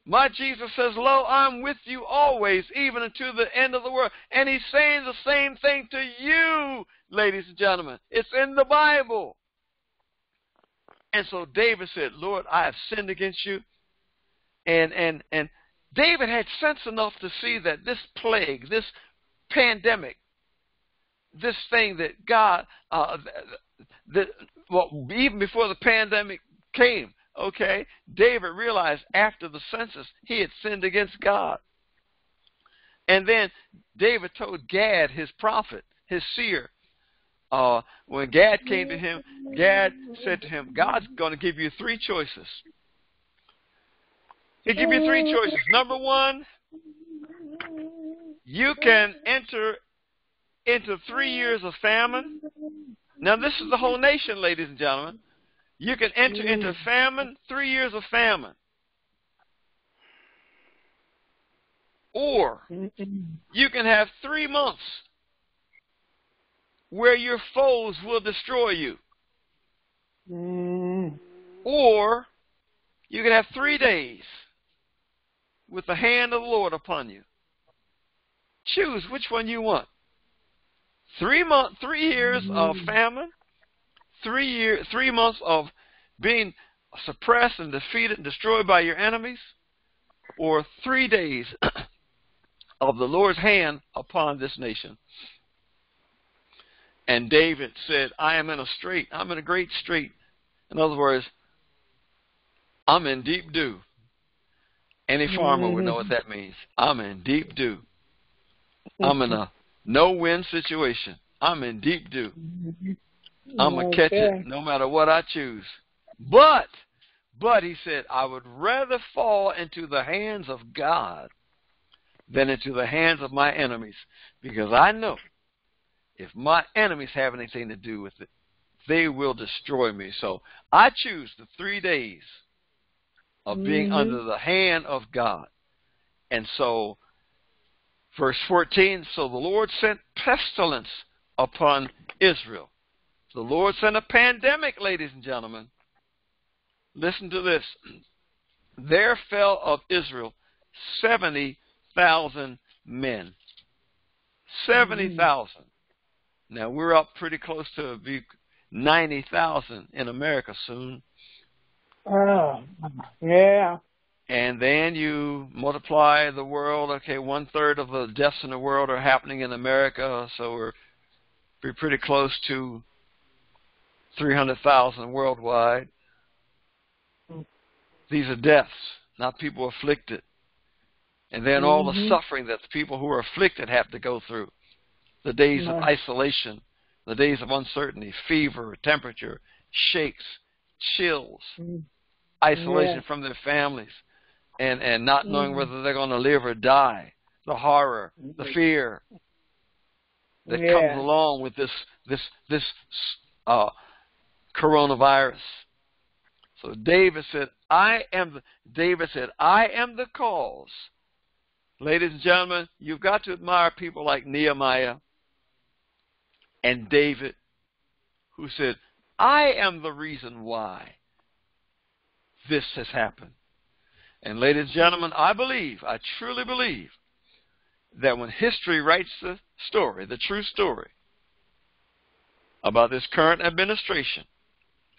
My Jesus says, Lo, I'm with you always, even unto the end of the world. And he's saying the same thing to you, ladies and gentlemen. It's in the Bible. And so David said, Lord, I have sinned against you. And and and David had sense enough to see that this plague, this pandemic, this thing that God, uh, that well, even before the pandemic came, okay, David realized after the census he had sinned against God. And then David told Gad, his prophet, his seer, uh, when Gad came to him, Gad said to him, God's going to give you three choices. He give you three choices. Number one, you can enter into three years of famine. Now, this is the whole nation, ladies and gentlemen. You can enter into famine, three years of famine. Or you can have three months where your foes will destroy you. Or you can have three days with the hand of the Lord upon you. Choose which one you want. Three month, three years of mm. famine, three year, three months of being suppressed and defeated and destroyed by your enemies, or three days of the Lord's hand upon this nation. And David said, I am in a strait. I'm in a great strait. In other words, I'm in deep dew. Any farmer would know what that means. I'm in deep dew. I'm in a no win situation. I'm in deep dew. I'm going to catch it no matter what I choose. But, but he said, I would rather fall into the hands of God than into the hands of my enemies because I know if my enemies have anything to do with it, they will destroy me. So I choose the three days of being mm-hmm. under the hand of God. And so, verse 14 so the Lord sent pestilence upon Israel. The Lord sent a pandemic, ladies and gentlemen. Listen to this. There fell of Israel 70,000 men. 70,000. Mm-hmm. Now, we're up pretty close to 90,000 in America soon. Oh, yeah. And then you multiply the world. Okay, one third of the deaths in the world are happening in America, so we're we're pretty close to 300,000 worldwide. These are deaths, not people afflicted. And then all the Mhm. suffering that the people who are afflicted have to go through. The days of isolation, the days of uncertainty, fever, temperature, shakes, chills, Mm. isolation from their families, and, and not knowing Mhm. whether they're going to live or die. The horror, the Mhm. fear that Yeah. comes along with this this this uh, coronavirus. So David said, "I am." David said, "I am the cause." Ladies and gentlemen, you've got to admire people like Nehemiah and David, who said, "I am the reason why this has happened." And ladies and gentlemen, I believe, I truly believe, that when history writes the story, the true story, about this current administration,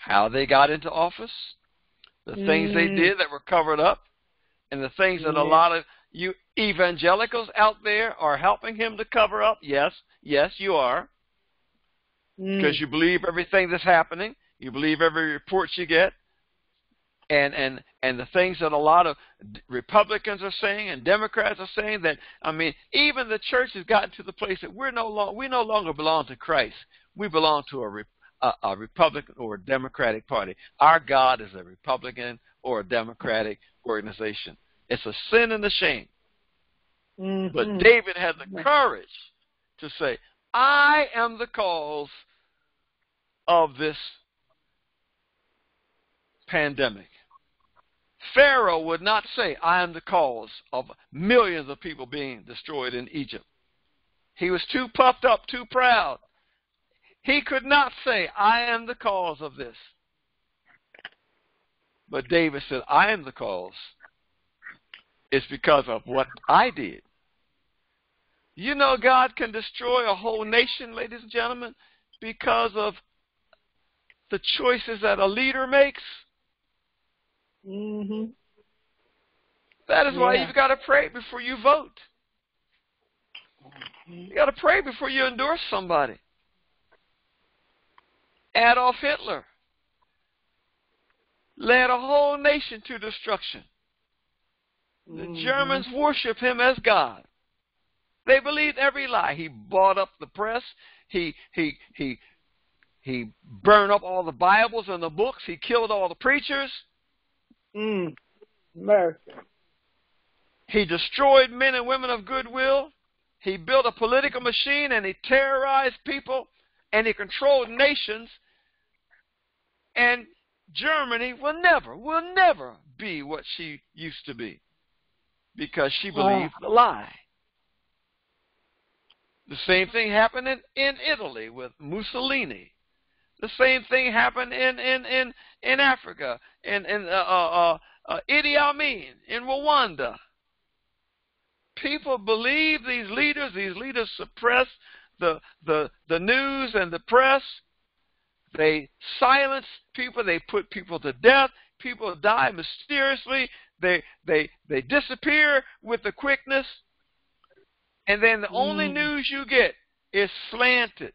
how they got into office, the things they Mm. did that were covered up, and the things that a lot of you evangelicals out there are helping him to cover up. Yes, yes, you are, Mm. because you believe everything that's happening, you believe every report you get, and and and the things that a lot of Republicans are saying and Democrats are saying that I mean even the church has gotten to the place that we're no longer we no longer belong to Christ we belong to a, a, a Republican or a Democratic party our God is a Republican or a Democratic organization it's a sin and a shame Mhm. but David had the courage to say I am the cause of this pandemic Pharaoh would not say, I am the cause of millions of people being destroyed in Egypt. He was too puffed up, too proud. He could not say, I am the cause of this. But David said, I am the cause. It's because of what I did. You know, God can destroy a whole nation, ladies and gentlemen, because of the choices that a leader makes. Mhm. That is why Yeah. you've got to pray before you vote. You got to pray before you endorse somebody. Adolf Hitler led a whole nation to destruction. The Mhm. Germans worship him as God. They believed every lie. He bought up the press. He he he he burned up all the Bibles and the books. He killed all the preachers. Mm. Mercy. He destroyed men and women of goodwill. He built a political machine and he terrorized people and he controlled nations. And Germany will never, will never be what she used to be because she believed the lie. The same thing happened in, in Italy with Mussolini. The same thing happened in in in, in Africa, in in uh, uh, uh, Idi Amin in Rwanda. People believe these leaders. These leaders suppress the the the news and the press. They silence people. They put people to death. People die mysteriously. They they they disappear with the quickness. And then the only Mm. news you get is slanted,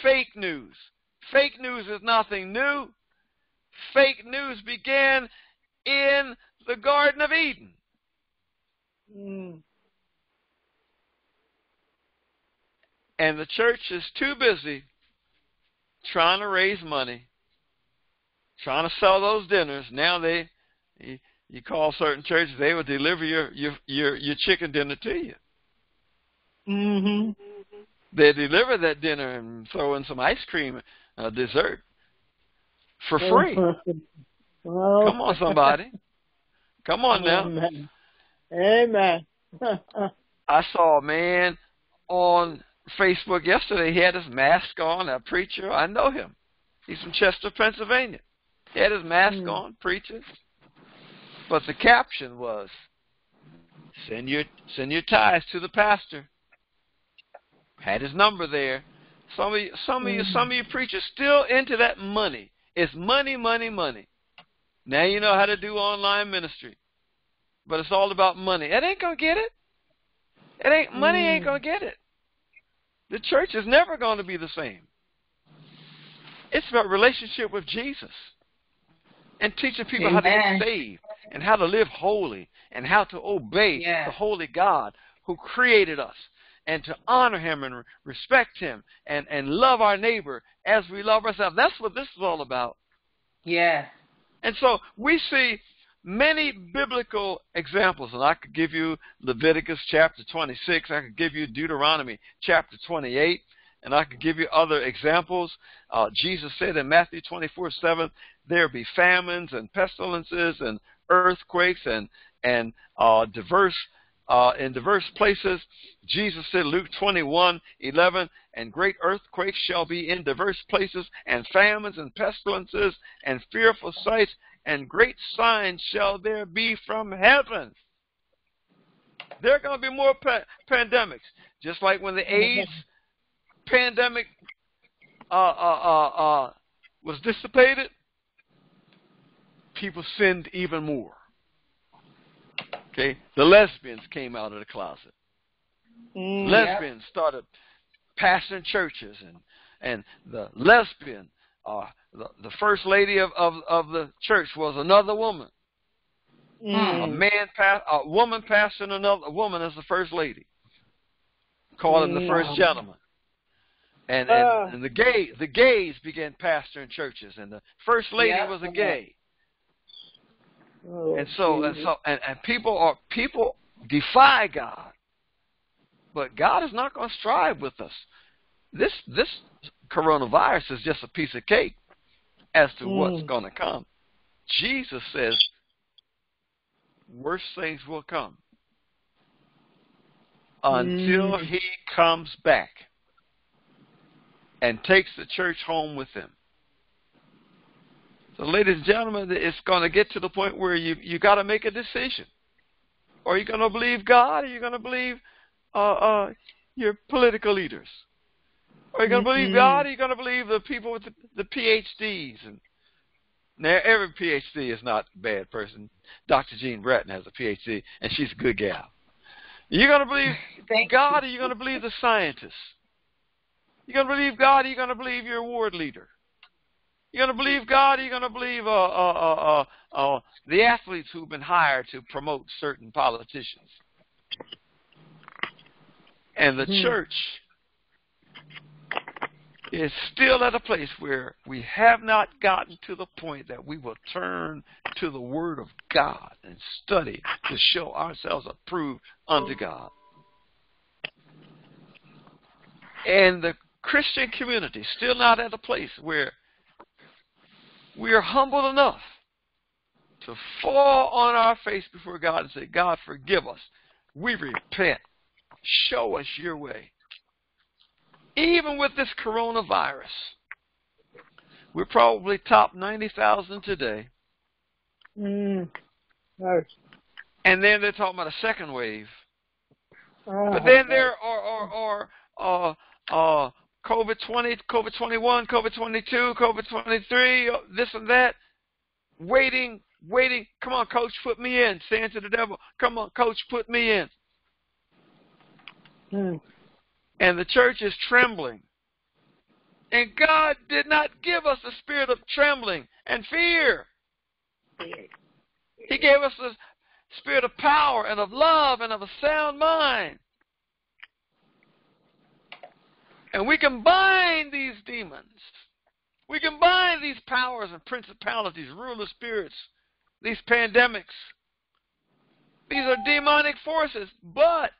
fake news. Fake news is nothing new. Fake news began in the Garden of Eden. Mm. And the church is too busy trying to raise money, trying to sell those dinners. Now they, you, you call certain churches, they will deliver your your your, your chicken dinner to you. Mhm. They deliver that dinner and throw in some ice cream, uh, dessert for free. Oh. Come on, somebody. Come on now. Amen. Amen. I saw a man on Facebook yesterday. He had his mask on, a preacher. I know him. He's from Chester, Pennsylvania. He had his mask Hmm. on, preaching. But the caption was, "Send your send your tithes to the pastor." Had his number there. Some of you, some of you, Mhm. some of you preachers still into that money. It's money, money, money. Now you know how to do online ministry, but it's all about money. It ain't gonna get it. It ain't money ain't Mm. gonna get it. The church is never going to be the same. It's about relationship with Jesus. and teaching people how to Amen. get saved and how to live holy and how to obey Yes. the holy God who created us and to honor him and respect him and, and love our neighbor as we love ourselves. That's what this is all about. Yes. And so we see many biblical examples, and I could give you Leviticus chapter 26, I could give you Deuteronomy chapter 28, and I could give you other examples. Uh, Jesus said in Matthew 24 7, there be famines and pestilences and earthquakes and, and uh, diverse uh, in diverse places. Jesus said, Luke 21 11, and great earthquakes shall be in diverse places, and famines and pestilences, and fearful sights, and great signs shall there be from heaven. There are going to be more pa- pandemics, just like when the AIDS pandemic uh, uh, uh, uh, was dissipated, people sinned even more. Okay, the lesbians came out of the closet. Mm. Lesbians started pastoring churches, and and the lesbian, uh, the the first lady of of of the church was another woman. A Mm. man, pa- a woman pastoring another woman as the first lady, calling the first Mm. gentleman. And Ah. and, and the gay the gays began pastoring churches, and the first lady Yeah. was a gay. Oh, And so and so and, and people are people defy God. But God is not going to strive with us. This this coronavirus is just a piece of cake as to what's Mm. going to come. Jesus says worse things will come until Mm. he comes back and takes the church home with him. So, ladies and gentlemen, it's going to get to the point where you you got to make a decision. Are you going to believe God? Or are you going to believe uh, uh, your political leaders? Are you going to believe Mhm. God? Or are you going to believe the people with the, the PhDs? And now, every PhD is not a bad person. Dr. Jean Bratton has a PhD, and she's a good gal. You're going to believe Thank God, or you're going to believe the scientists? You're going to believe God, or you're going to believe your ward leader? You're going to believe God, or you're going to believe uh, uh, uh, uh, uh, the athletes who've been hired to promote certain politicians? And the Hmm. church is still at a place where we have not gotten to the point that we will turn to the Word of God and study to show ourselves approved unto God. And the Christian community still not at a place where we are humble enough to fall on our face before God and say, God, forgive us. We repent. Show us your way. Even with this coronavirus, we're probably top 90,000 today. Mm. Yes. And then they're talking about a second wave. Ah, But then there are, are, are uh, uh, COVID 20, COVID 21, COVID 22, COVID 23, uh, this and that, waiting, waiting. Come on, coach, put me in. Saying to the devil, come on, coach, put me in. Mm. And the church is trembling. And God did not give us a spirit of trembling and fear. He gave us a spirit of power and of love and of a sound mind. And we can bind these demons. We can bind these powers and principalities, ruler spirits, these pandemics. These are demonic forces. But,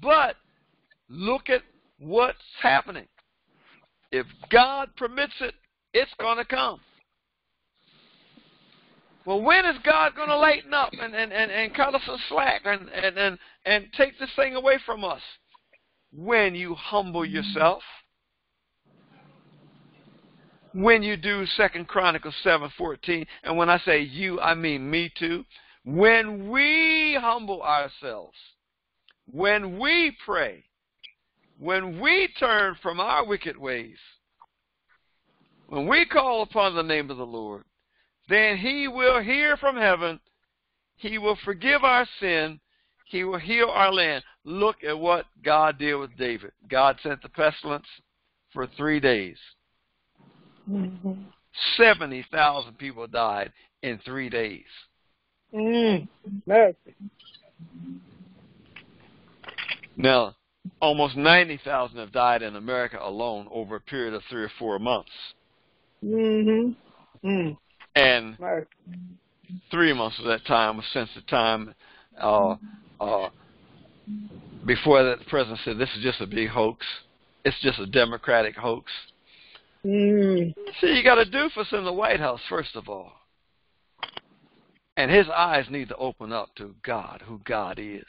but, look at what's happening. If God permits it, it's going to come. Well, when is God going to lighten up and, and, and, and cut us some slack and, and, and, and take this thing away from us? When you humble yourself. When you do Second Chronicles seven fourteen, and when I say you, I mean me too. When we humble ourselves, when we pray, when we turn from our wicked ways, when we call upon the name of the Lord, then he will hear from heaven. He will forgive our sin. He will heal our land. Look at what God did with David. God sent the pestilence for three days. Mhm. 70,000 people died in three days. Mm. Mercy. Now, almost 90,000 have died in America alone over a period of three or four months. Mm-hmm. Mm. And three months of that time was since the time uh, uh, before that the president said this is just a big hoax. It's just a Democratic hoax. Mm. See, you got a doofus in the White House, first of all. And his eyes need to open up to God, who God is.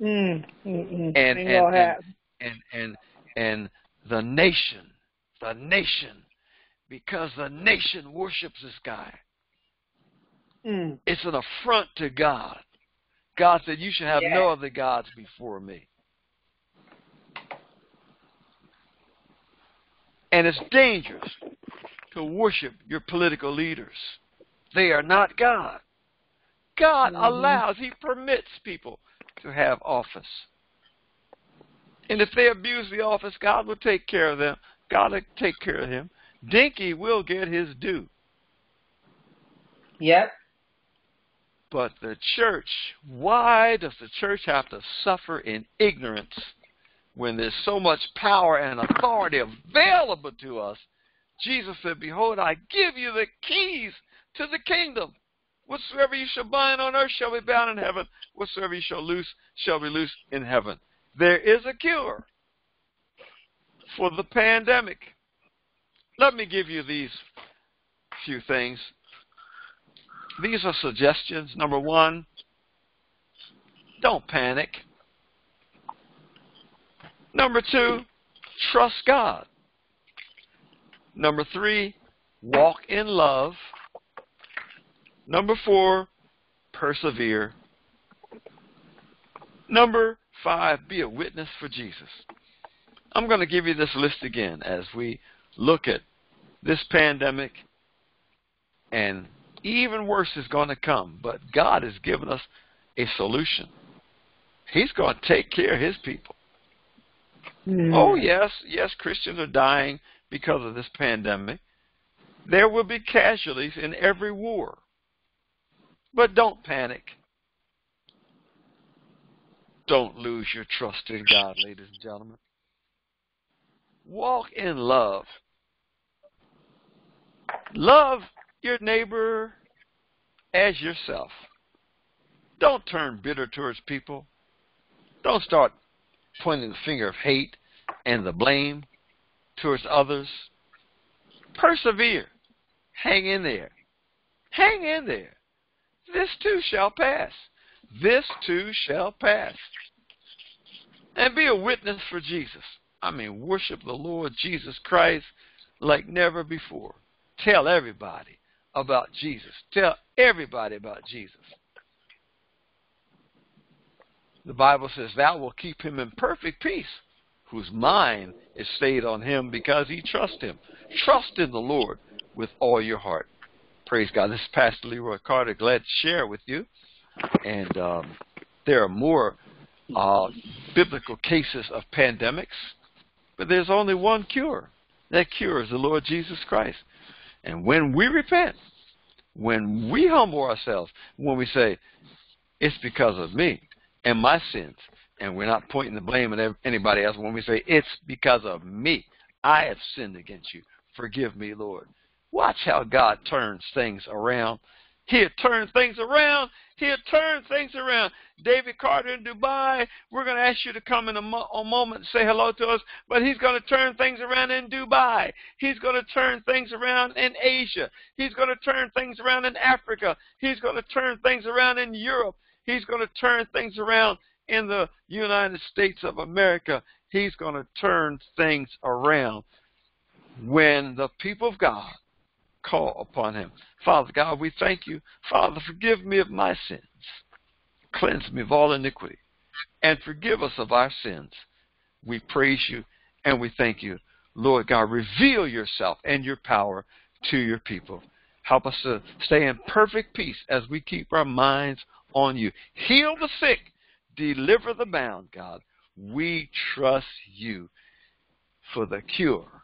Mm. Mm-mm. And, and, and, and, and, and the nation, the nation, because the nation worships this guy. Mm. It's an affront to God. God said, You should have Yeah. no other gods before me. And it's dangerous to worship your political leaders. They are not God. God Mhm. allows, He permits people to have office. And if they abuse the office, God will take care of them. God will take care of him. Dinky will get his due. Yep. But the church, why does the church have to suffer in ignorance when there's so much power and authority available to us? Jesus said, Behold, I give you the keys to the kingdom. Whatsoever you shall bind on earth shall be bound in heaven. Whatsoever you shall loose shall be loosed in heaven. There is a cure for the pandemic. Let me give you these few things. These are suggestions. Number one, don't panic. Number two, trust God. Number three, walk in love. Number four, persevere. Number five, be a witness for Jesus. I'm going to give you this list again as we look at this pandemic, and even worse is going to come. But God has given us a solution. He's going to take care of His people. Mm. Oh, yes, yes, Christians are dying because of this pandemic. There will be casualties in every war. But don't panic. Don't lose your trust in God, ladies and gentlemen. Walk in love. Love your neighbor as yourself. Don't turn bitter towards people. Don't start pointing the finger of hate and the blame towards others. Persevere. Hang in there. Hang in there. This too shall pass. This too shall pass. And be a witness for Jesus. I mean, worship the Lord Jesus Christ like never before. Tell everybody about Jesus. Tell everybody about Jesus. The Bible says, Thou will keep him in perfect peace, whose mind is stayed on him because he trusts him. Trust in the Lord with all your heart. Praise God. This is Pastor Leroy Carter. Glad to share with you. And um, there are more uh, biblical cases of pandemics, but there's only one cure. That cure is the Lord Jesus Christ. And when we repent, when we humble ourselves, when we say, it's because of me and my sins, and we're not pointing the blame at anybody else, when we say, it's because of me, I have sinned against you, forgive me, Lord. Watch how God turns things around. He'll turn things around. He'll turn things around. David Carter in Dubai, we're going to ask you to come in a, mo- a moment and say hello to us, but he's going to turn things around in Dubai. He's going to turn things around in Asia. He's going to turn things around in Africa. He's going to turn things around in Europe. He's going to turn things around in the United States of America. He's going to turn things around when the people of God call upon him. Father God, we thank you. Father, forgive me of my sins. Cleanse me of all iniquity. And forgive us of our sins. We praise you and we thank you. Lord God, reveal yourself and your power to your people. Help us to stay in perfect peace as we keep our minds on you. Heal the sick. Deliver the bound, God. We trust you for the cure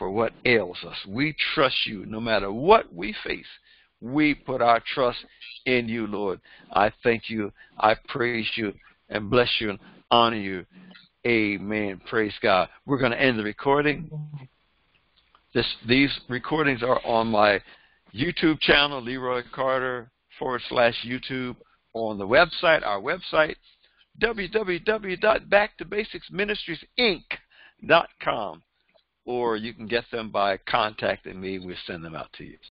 for what ails us. We trust you no matter what we face. We put our trust in you, Lord. I thank you. I praise you and bless you and honor you. Amen. Praise God. We're going to end the recording. This, these recordings are on my YouTube channel, Leroy Carter forward slash YouTube, on the website, our website, www.backtobasicsministriesinc.com. Or you can get them by contacting me. We'll send them out to you.